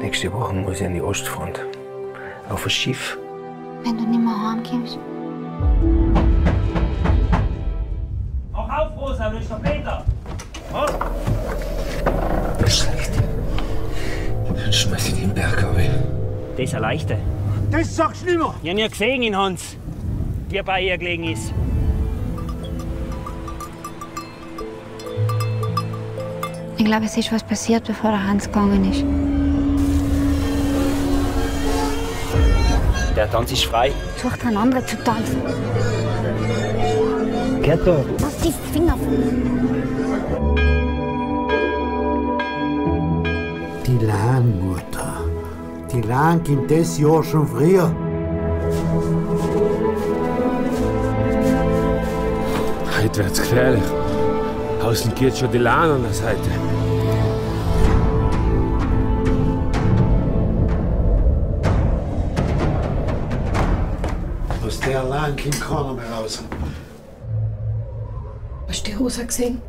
Nächste Woche muss ich an die Ostfront. Auf ein Schiff. Wenn du nicht mehr heimkommst. Mach auf, Rosa, du bist der Peter. Was? Das ist schlecht. Dann schmeiß ich den Berg ab. Das ist eine leichte. Das sagst du nicht mehr. Ich habe ja gesehen in Hans, wie er bei ihr gelegen ist. Ich glaube, es ist was passiert, bevor der Hans gegangen ist. Der Tanz ist frei. Sucht einen anderen zu tanzen. Gerto. Lass die Finger von mir. Die Lahnmutter. Die Lahn kommt das Jahr schon früher. Heute wird's gefährlich. Außen geht schon die Lahn an der Seite. Aus der Lahn kommt keiner mehr raus. Hast du die Rosa gesehen?